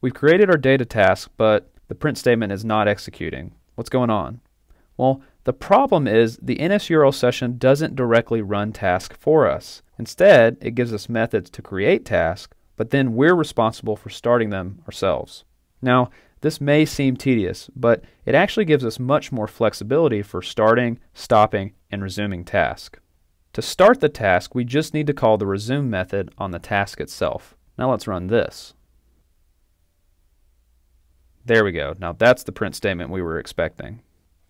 We've created our data task, but the print statement is not executing. What's going on? Well, the problem is the NSURL session doesn't directly run task for us. Instead, it gives us methods to create tasks, but then we're responsible for starting them ourselves. Now, this may seem tedious, but it actually gives us much more flexibility for starting, stopping, and resuming task. To start the task, we just need to call the resume method on the task itself. Now let's run this. There we go. Now that's the print statement we were expecting.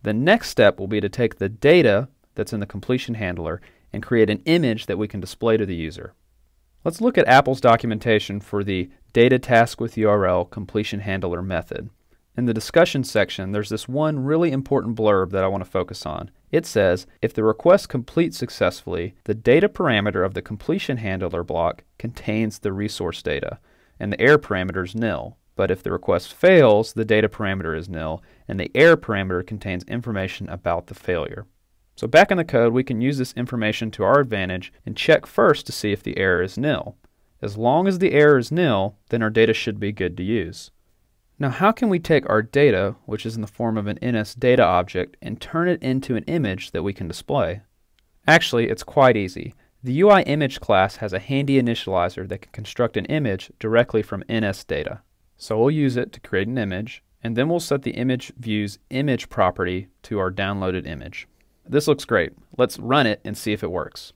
The next step will be to take the data that's in the completion handler and create an image that we can display to the user. Let's look at Apple's documentation for the data task with URL completion handler method. In the discussion section, there's this one really important blurb that I want to focus on. It says, if the request completes successfully, the data parameter of the completion handler block contains the resource data, and the error parameter is nil. But if the request fails, the data parameter is nil, and the error parameter contains information about the failure. So back in the code, we can use this information to our advantage and check first to see if the error is nil. As long as the error is nil, then our data should be good to use. Now how can we take our data, which is in the form of an NS data object, and turn it into an image that we can display? Actually, it's quite easy. The UI image class has a handy initializer that can construct an image directly from NS data. So we'll use it to create an image, and then we'll set the image view's image property to our downloaded image. This looks great. Let's run it and see if it works.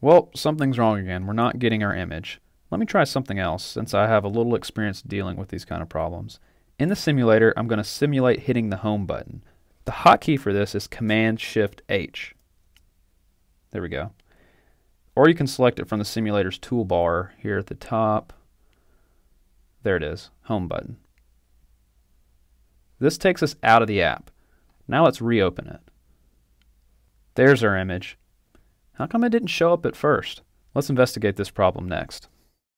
Well, something's wrong again. We're not getting our image. Let me try something else since I have a little experience dealing with these kind of problems. In the simulator, I'm going to simulate hitting the home button. The hotkey for this is Command Shift H. There we go. Or you can select it from the simulator's toolbar here at the top. There it is, home button. This takes us out of the app. Now let's reopen it. There's our image. How come it didn't show up at first? Let's investigate this problem next.